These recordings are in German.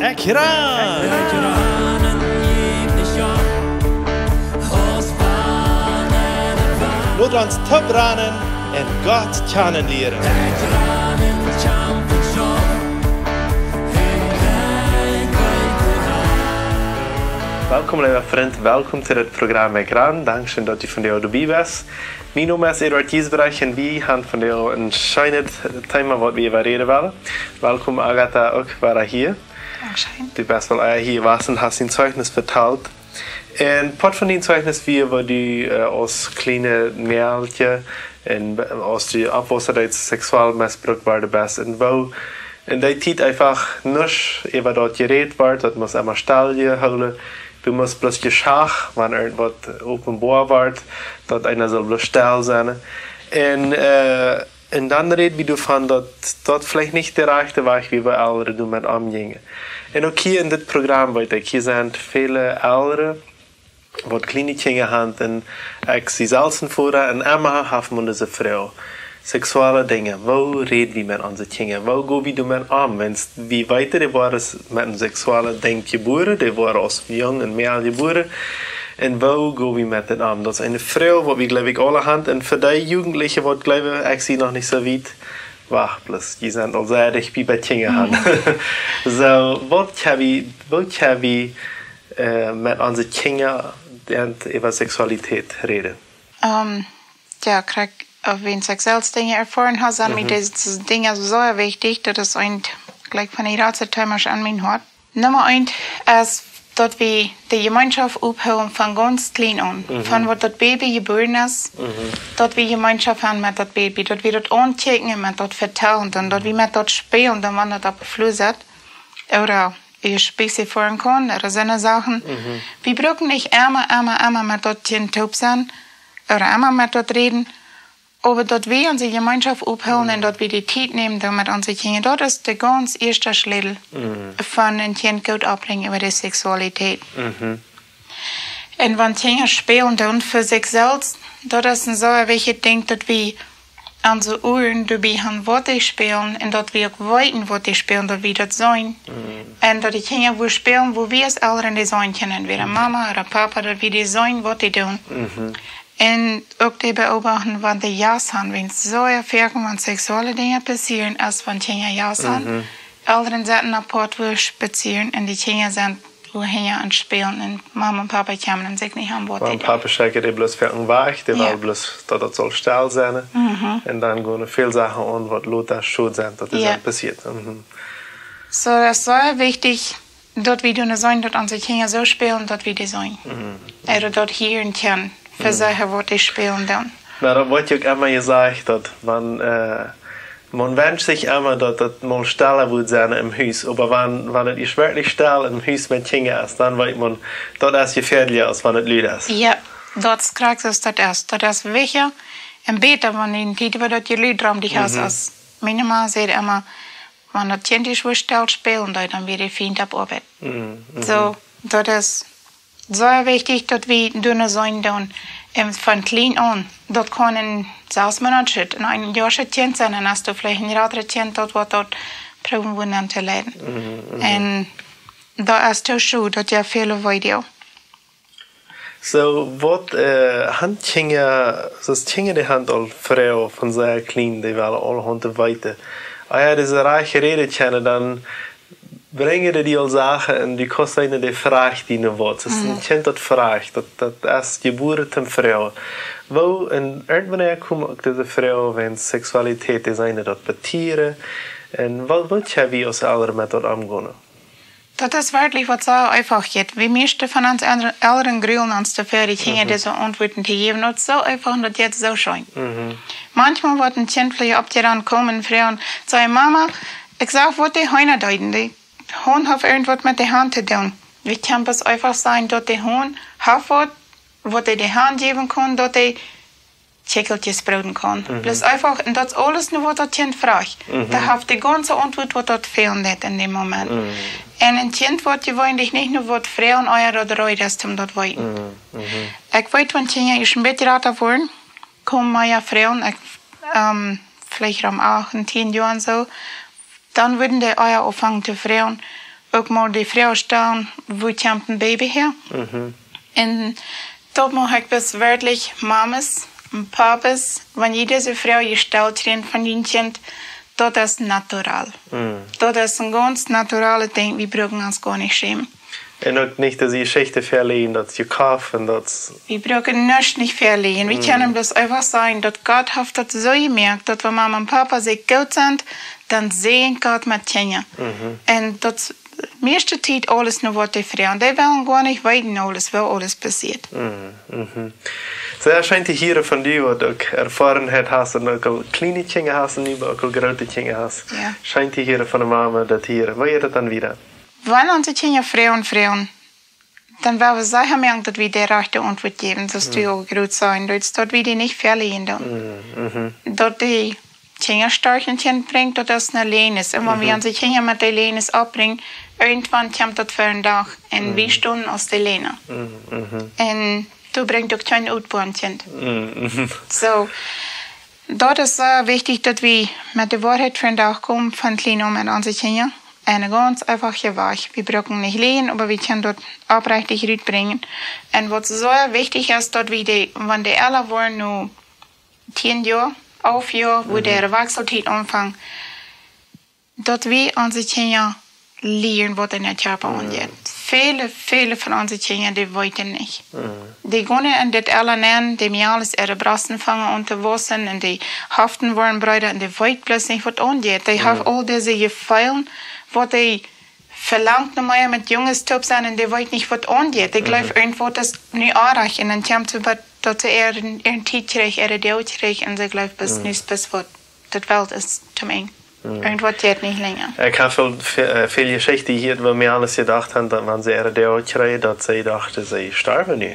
Ekran! Låt ons tubbranen en Gott kennenlernen. Welkom lieve vriend, welkom til het program Ekran. Dankzij dat u vandaag erbij was. Mijn naam is Eduard Giesbereich en wij gaan vandaag een schijnend thema wat we reden willen. Welkom Agatha ook waar hier. Du bist wel hier was en hast ein Zeugnis vertelt. En part van die Zeugnis wir, wo du äh, aus kleine Mädchen en aus die Abwasserheit sexuell missbraucht worden bist. En wo in der Zeit einfach nicht über dort geredet wird, das muss immer still houden. Du musst bloß geschah, wenn irgendwas offenbar wird, dass einer soll bloß still sein. Und, äh, und dann redet wie du von, dass das vielleicht nicht der rechte Weg, wie wir alle du mit umgingen. Und auch hier in dit Programm, weet ik, hier zijn viele ouderen, wat kleine kinderen hebben, en ik zie zelfs voor en Emma heeft man deze vrouw. Sexuelle dingen, wo reden wir mit unseren Kindern? Wo gehen wir damit um? Wenn's, wie weiter die waren mit einem sexuellen Ding geboren, die waren aus jung und mehr geboren. Und wo gehen wir mit dem um? Das ist eine Frau, die wir, glaube ich, alle haben. Und für die Jugendlichen, die, glaube ich, ich noch nicht so weit, wacht, plus die zijn al sehr dicht bij bij dingen aan. so, wat kan we, wat uh, met onze kinderen over seksualiteit reden? Ähm, ja, krieg auf wen sexuelles Dinge erfahren hast, an mir diese Dinge so wichtig, dass es ein gleich von der Ratzetimers an mein Hort. Nummer eins ist, dass wir die Gemeinschaft aufhören von ganz klein an. Von wo das Baby geboren ist, dass wir Gemeinschaft haben mit das Baby, dass wir das anchecken, mit das vertrauen, und dass wir mit das spielen, dann wenn das auf dem Flur sitzt. Oder ihr Spieße fahren kann, oder so Sachen. Wir brauchen nicht immer, immer, immer mit das Kind taub sein, oder immer mit das reden, aber dort wir unsere Gemeinschaft abholen und dort wir die Zeit nehmen, damit unsere Kinder, dort ist der ganz erste Schlüssel von ein Kind gut abbringen über die Sexualität. Und wenn Kinder spielen dann für sich selbst, dort ist ein so welche Ding, dass wir unsere Ohren dabei haben, was die spielen und dort wir auch weiten, was die spielen, dort wir das sein. Und dort die Kinder wo spielen, wo wir es Eltern die sein können, entweder Mama oder Papa, dort wir die sein, was die tun. En ook die beobachten wat de jas aan, wenn so erfahren, wenn sexuelle Dinge passieren, als wenn Kinder jas aan. Eltern zaten apart wo spazieren und die Kinder sind wohin und spielen und Mama und Papa kamen und sich nicht an was Want die papa schijkt die bloß für een weg, die Ja. bloß dat het zal stil zijn. En dan gaan er veel zaken aan wat Lothar schuld zijn, dat is Ja. passiert. Mhm. So, das ist sehr wichtig, dort wie du ne sein, dort unsere Kinder so spielen, dort wie die sein. Oder dort hier in Kern, die spielen dann. Maar dat wordt ook immer gesagt, dat man, äh, man wünscht sich immer, dass das mal stiller wird sein im Haus. Aber wenn, wenn es ist wirklich still im Haus mit Kindern ist, dann weiß man, das ist gefährlicher, als wenn es Leute ist. Ja, dort kriegst du das erst. Das ist wichtig. Und beter, wenn die Zeit über das Lied drum dich hast, als meine Mama sagt immer, wenn das Kind ist, wo still spielen, dann wird die Feind ab Arbeit. So, das ist so wichtig, dass wir dünne sein tun. Und von klein an, dort können sechs Monate, in ein Jahr schon sein, dann hast du vielleicht ein Jahr Kind, dort wird dort proben wollen zu lernen. Und da ist es schon, dass ja viele Videos. So, wat uh, han tinga, så tinga de han al frö från så här clean, de väl all hon te vite. Och jag diese reiche Rede känner, dann bringen de die al Sachen und die kostet eine die Frage, die ne wat. Es ist ein Kind, das fragt, das, das ist geboren zum Frau. Wo, und irgendwann kommt auch diese Frau, wenn Sexualität ist eine, das betieren. Und was, was haben wir aus aller mit dort umgehen? Dat is werkelijk wat zo einfach geht. We meeste van ons andere- ouderen gruwelen ons te veel die dingen deze antwoorden te geven. Dat is zo einfach und das jetzt so schön. Manchmal wordt een kind vielleicht op je dan komen vragen, zeggen mama, ik zag wat die Hühner deuten. Die Hund heeft irgendwas mit der Hand zu tun. Wie kann es einfach sein, dass der Hund hat was, was er die Hand geben kann, dass er Checkeltjes broden kan. Dus einfach, en dat is alles nu wat dat kind vraagt. Daar heeft de ganze antwoord wat dat veel net in dem moment. En een kind wordt gewoonlijk niet nur wat vrouwen euer oder euer ist, um dat weten. Ik weet, wenn Kinder is een beetje later worden, komen meine Frauen, ich, ähm, vielleicht um 8, 10 Jahren so, dann würden die euer anfangen zu fragen, ook maar die vrouw staan, wo komt een baby her. En dat mag ik best werkelijk mamas en papas, wanneer deze vrouw gesteld wordt van die kind, dat is naturaal. Dat is een ganz naturale ding, we brauchen ons gar nicht schämen. En ook niet dat je geschichte verleden, dat je kaf en dat. Wir brauchen nichts nicht verlieren. Wir können bloß einfach sagen, dass Gott hat das so gemerkt, dass wenn Mama und Papa sich gut sind, dann sehen Gott mit Kinder. Und das meiste Zeit alles nur was die Frauen. Die wollen gar nicht weiten alles, was alles passiert. Så jeg skjønte hier van die wat ook ervarenheid hast en ook al kleine dingen hast en niet ook al grote dingen hast. Ja. Schijnt hier van de mama dat hier. Wil je dat dan wieder? Wenn unsere Kinder Frauen Frauen, dann werden wir sicher merken, dass wir die rechte Antwort geben, dass die auch gut sein. Dass dort wir die nicht verlieren. Dann. Dort die Kind bringt, dass das eine Lehne ist. Und wenn wir unsere Kinder mit der Lehne abbringen, irgendwann kommt das für einen Tag in wie Stunden aus der Lehne. Und du bringst auch kein Utbornkind. So, dort ist sehr wichtig, dass wir mit der Wahrheit für den Tag kommen, von klein um mit unseren Kindern. Eine ganz einfache Wahrheit. Wir brauchen nicht lehen, aber wir können dort aufrichtig rüberbringen. Und was sehr wichtig ist, dass wir die, wenn die alle wollen, nur 10 Jahre, 11 Jahre, wo der Erwachsenheit anfängt, dass wir unsere Kinder lernen, was in der Körper angeht. Viele, viele von unseren Kindern, die wollten nicht. Die gehen in das nennen, die mir alles ihre Brassen fangen unter Wasser und die haften wollen Brüder und die wollen bloß nicht, was angeht. Die haben all diese Gefallen, was die verlangt noch mal mit junges Top sein und die wollen nicht, was angeht. Die glauben irgendwo, das nicht und dann kommt sie, dass sie ihren, ihren Tiet kriegen, ihre Deut kriegen und sie glauben, bis nicht bis was das Welt ist zum eng. Irgendwas geht nicht länger. Ik heb veel, veel, veel geschichten hier, waar mij alles gedacht hebben, dat wanneer ze RDO kregen, dat zij dachten, ze sterven nu.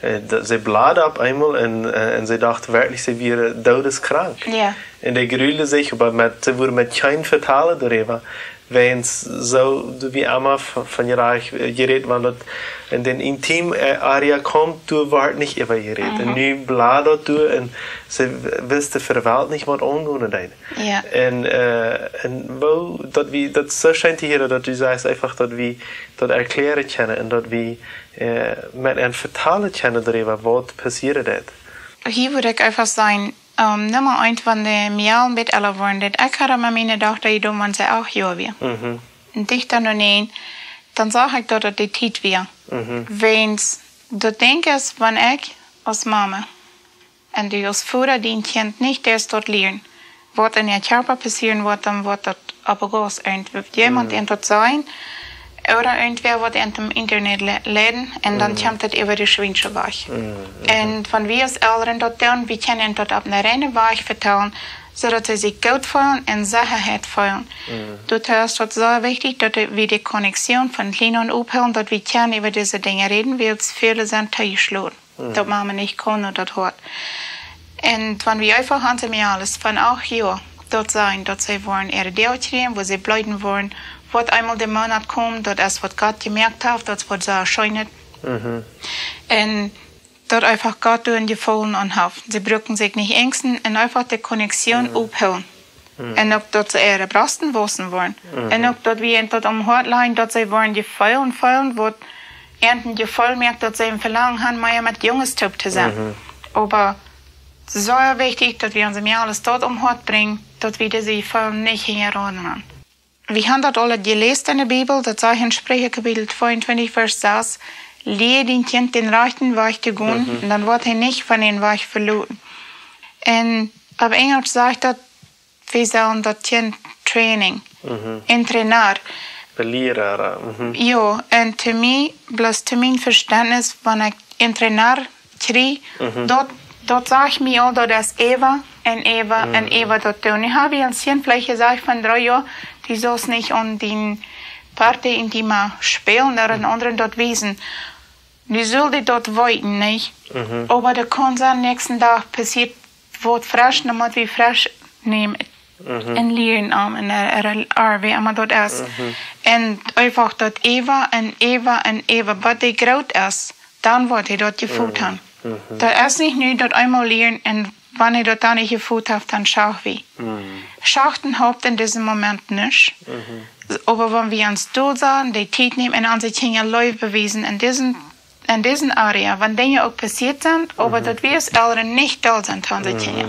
Eh, dat- Ze bladen op eenmaal en, eh, en ze dachten werkelijk, ze waren dodeskrank. Ja. En die gruwelen zich, maar met, ze worden met geen vertalen darüber. Wenn zo, wie von, von je reich geredet, want dat in den intim eh, area kommt, du wart nicht über geredet. En nu bladert du en ze wisten verwelt niet wat ongone deed. Ja. En, uh, en wo, dat we, dat zo schijnt hier, dat u zei einfach, dat we dat erklären kennen en dat we uh, met een vertalen kennen darüber, wat passiert dat. Hier würde ich einfach sagen, um, Nummer eins, wenn die mir mit alle wollen, das ich hatte mit meiner Tochter, die dumm, sie auch hier wir. Mhm. Und dich dann noch nicht, dann sage ich, dass das die Zeit wir. Mhm. Wenn's, du denkst, wenn ich als Mama und du als Vater den Kind nicht erst dort lernen, was in der Körper passieren wird, dann wird das aber groß. Irgendjemand Mhm. mm. dort sein, oder irgendwer wird in dem Internet lesen und dann kommt das über die Schweinsche Weich. Und wenn wir als Eltern dort tun, wir können dort auf eine reine Weich vertellen, sodass sie sich gut fühlen und Sicherheit fühlen. Das ist dort sehr wichtig, dass wir die Konnexion von klein und aufhören, dass wir können über diese Dinge reden, weil es viele sind teilschlur. Das machen wir nicht können und das hört. Und wenn wir einfach handeln wir alles von auch hier dort sein, dass sie wollen ihre kriegen, wo sie bleiben wollen, was einmal der Monat kommt, das ist, was Gott gemerkt hat, das wird so erscheint. Und dort einfach Gott durch die Vollen anhaft. Sie brücken sich nicht ängsten und einfach die Konnexion aufhören. Und auch dort sie ihre Brasten wissen wollen. Und auch dort wir dort am Hotline, dort sie wollen die Feuer und Feuer, wo ernten die merkt, dass sie im Verlangen haben, mehr mit Junges Typ zu sein. Aber es ist sehr wichtig, dass wir uns mir alles dort um Hort bringen, dass wir diese Feuer nicht hinterher wir haben das alle gelesen in der Bibel, das sagt in Sprüche Kapitel 22, Vers 6, lehre den Kind den rechten Weg zu gehen, und dann wird er nicht von den Weg verloren. Und auf Englisch sagt das, wir sollen das Kind Training, Entrenar. Beleren. Mhm. Ja, und zu mir, bloß zu meinem Verständnis, wenn ich Entrenar kriege, dort, dort sage ich mir auch, dass das Eva und Eva und Eva dort tun. Ich habe ein Kind vielleicht gesagt von drei Jahren, die soll es nicht an den Party, in die man spielen, oder den anderen dort wiesen. Die soll die dort wollten, nicht? Aber da kann sein, nächsten Tag passiert, wird frisch, dann muss wir frisch nehmen. En leren om en er er arve maar dat is. En einfach dat Eva en Eva en Eva, wat die groot is, dan wordt hij dat gevoed aan. Dat is niet nu dat eenmaal leren en wanneer dat dan niet gevoed heeft, dan schau wie. Schachten hoopt in diesem Moment nicht. aber wenn wir uns dort sagen, die Zeit nehmen und unsere Kinder Läufe beweisen in diesen, in diesen Area, wenn Dinge auch passiert sind, aber dass wir als Eltern nicht da sind für unsere Kinder.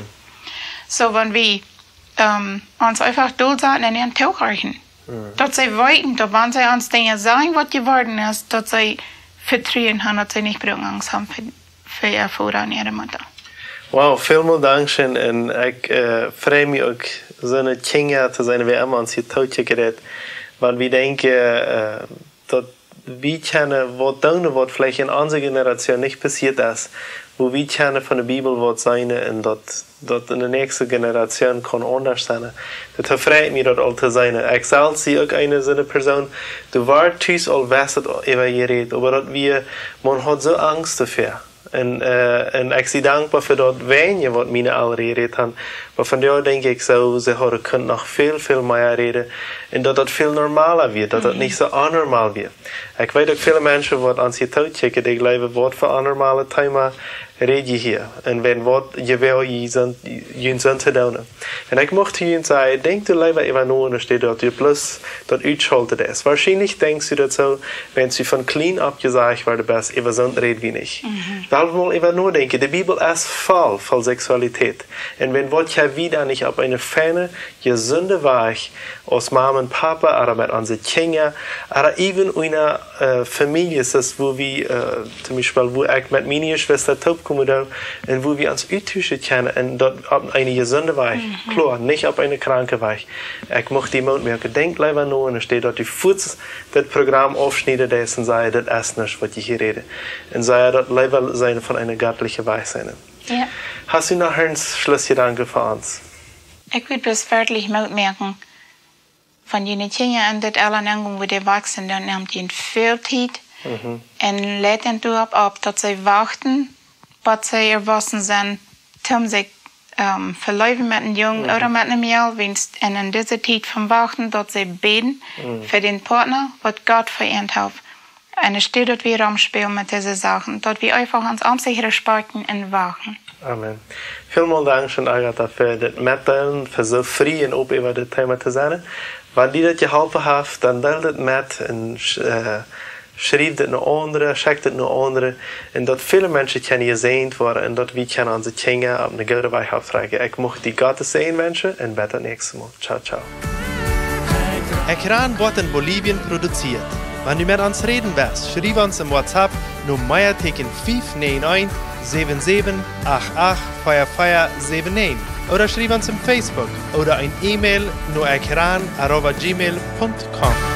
So, wenn wir ähm, uns einfach dort sagen und ihren Tauch reichen, dass sie weiten, dass wenn sie uns Dinge sagen, was geworden ist, dass sie vertrauen haben, dass sie nicht Angst haben für, für ihr Vater und ihre Mutter. Wow, vielen Dank schön. En ik freue mich auch, so eine Kinder zu sein, wie immer uns hier tot gerät. Weil wir denken, uh, dass wir kennen, was dann, was vielleicht in unserer Generation nicht passiert ist, wo wir kennen von der Bibel, was sein und dat in der nächsten Generation kann anders sein. Das freut mich, das all zu sein. Ich selbst sie auch eine so eine Person, du warst tüß all wisset über ihr redet, aber dass wir, man hat so Angst dafür. En, uh, en ik zie dankbaar voor dat wijnje wat mijn ouderen gereed hebben. Maar van jou denk ik zo, ze hadden kunnen nog veel, veel meer reden. En dat dat veel normaler wordt, dat dat niet zo anormaal wordt. Ik weet ook veel mensen wat aan zich toechecken, die geloven, wat voor anormale thema red je hier. En wenn wat je wil je je zijn te doen. En ik mocht je zeggen, denk du lieber immer nur, und steht dort, je plus dat uitschaltet ist. Wahrscheinlich denkst du so, wenn du von klein ab gesagt worden bist, über so red wie nicht. Mhm. Weil mal immer nur denken, die Bibel ist voll von Sexualität. Und wenn wat ja wieder nicht auf eine ferne, gesunde Weg aus Mama und Papa, oder mit unseren Kindern, oder even einer äh, Familie ist das, wo wir, äh, zum Beispiel, wo ich mit meiner Schwester top komen dan en wo wir uns uittussen kennen en dat op een gezonde weg. Mm -hmm. Klar, nicht op een kranke weg. Ik mocht die Mond merken, denk lieber nur und steht dort die Fuß das Programm aufschneiden das und sei das erst nicht, was ich hier rede. Und sei dort lieber sein von einer göttlichen Weise sein. Ja. Hast du noch ein Schlussgedanke für uns? Ich würde das wirklich merken, von jenen Kindern an das Erlangen, wo die wachsen, dann nimmt ihnen viel Zeit mhm. und lädt ihnen darauf ab, dass sie warten, wat zij er wassen zijn, om zich um, verleuven met een jong mhm. oder met een mail, winst en in deze tijd van wachten, dat zij beten mhm. für den Partner, wat Gott für ihn hat. Und es steht dort wir umspielen mit diesen Sachen, dort wir einfach uns umsichern sparken und wachen. Amen. Vielen Dank schon, Agatha, für das Mitteilen, für so frei und open über das Thema zu sein. Wenn die das geholfen hat, dann teilt das mit und äh, schrijft het naar anderen, checkt het naar anderen. En dat viele mensen kunnen gezegend worden en dat we kunnen onze kinderen op een goede weg afvragen. Ik mocht die Gottes zijn wensen en bis het nächste Mal. Ciao, ciao. Ekran wordt in Bolivien produziert. Wenn du mit uns reden willst, schreib uns im WhatsApp Nummer teken 591 7788 4479 oder schreib uns im Facebook oder ein E-Mail nur ekran.gmail.com.